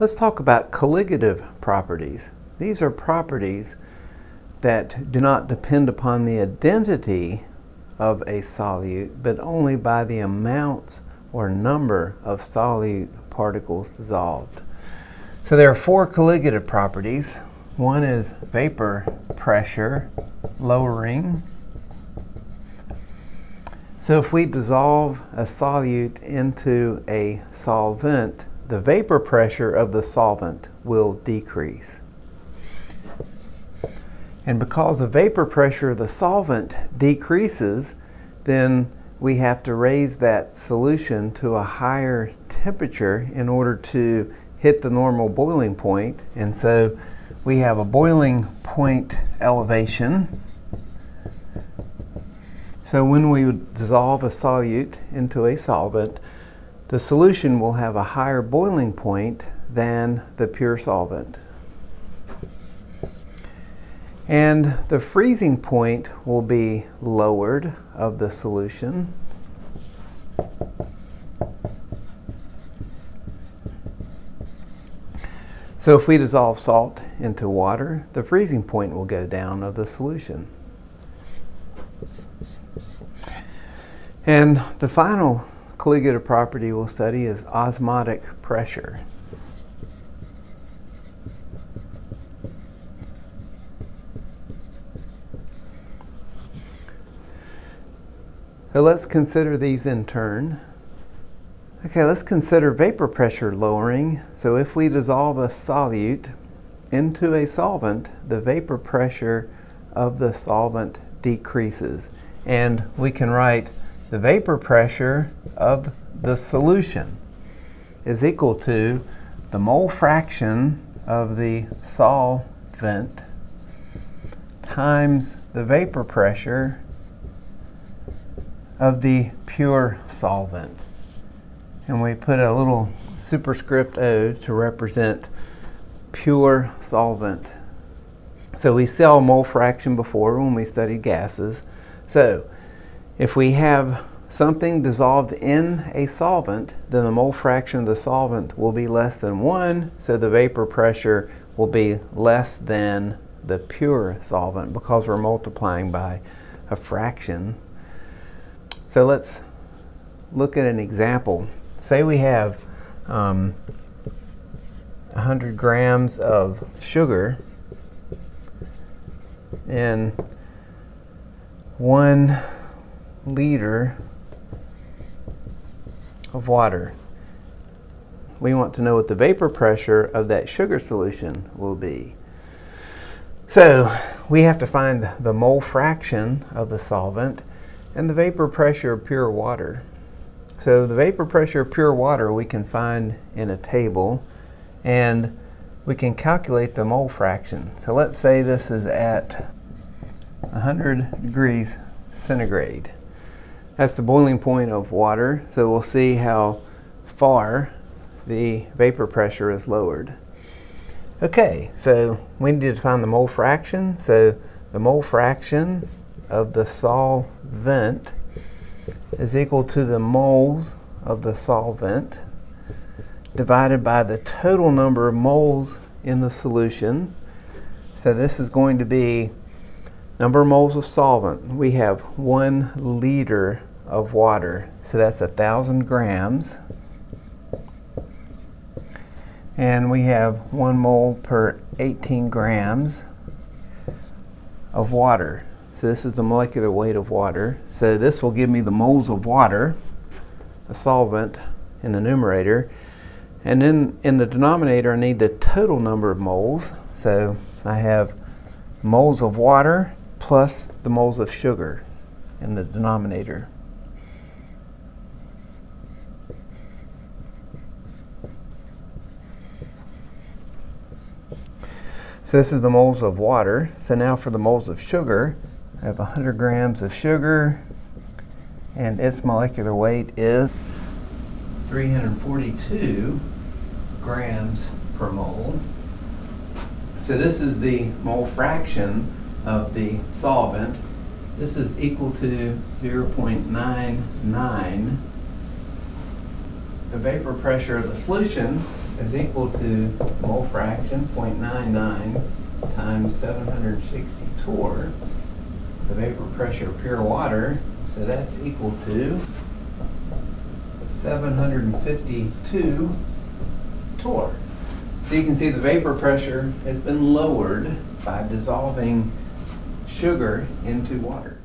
Let's talk about colligative properties. These are properties that do not depend upon the identity of a solute, but only by the amounts or number of solute particles dissolved. So there are four colligative properties. One is vapor pressure lowering. So if we dissolve a solute into a solvent, the vapor pressure of the solvent will decrease. And because the vapor pressure of the solvent decreases, then we have to raise that solution to a higher temperature in order to hit the normal boiling point. And so we have a boiling point elevation. So when we would dissolve a solute into a solvent, the solution will have a higher boiling point than the pure solvent. And the freezing point will be lowered of the solution. So if we dissolve salt into water, the freezing point will go down of the solution. And the final colligative property we'll study is osmotic pressure. So let's consider these in turn. Okay, let's consider vapor pressure lowering. So if we dissolve a solute into a solvent, the vapor pressure of the solvent decreases. And we can write the vapor pressure of the solution is equal to the mole fraction of the solvent times the vapor pressure of the pure solvent. And we put a little superscript O to represent pure solvent. So we saw mole fraction before when we studied gases. So if we have something dissolved in a solvent, then the mole fraction of the solvent will be less than 1, so the vapor pressure will be less than the pure solvent because we're multiplying by a fraction. So let's look at an example. Say we have um, 100 grams of sugar in one liter of water. We want to know what the vapor pressure of that sugar solution will be. So we have to find the mole fraction of the solvent and the vapor pressure of pure water. So the vapor pressure of pure water we can find in a table and we can calculate the mole fraction. So let's say this is at 100 degrees centigrade. That's the boiling point of water. So we'll see how far the vapor pressure is lowered. Okay, so we need to find the mole fraction. So the mole fraction of the solvent is equal to the moles of the solvent divided by the total number of moles in the solution. So this is going to be number of moles of solvent. We have one liter of water. So that's a thousand grams. And we have one mole per 18 grams of water. So this is the molecular weight of water. So this will give me the moles of water, a solvent in the numerator. And then in the denominator, I need the total number of moles. So I have moles of water plus the moles of sugar in the denominator. So this is the moles of water. So now for the moles of sugar, I have 100 grams of sugar and its molecular weight is 342 grams per mole. So this is the mole fraction of the solvent. This is equal to 0.99. The vapor pressure of the solution is equal to mole fraction 0.99 times 760 torr, the vapor pressure of pure water, so that's equal to 752 torr. So you can see the vapor pressure has been lowered by dissolving sugar into water.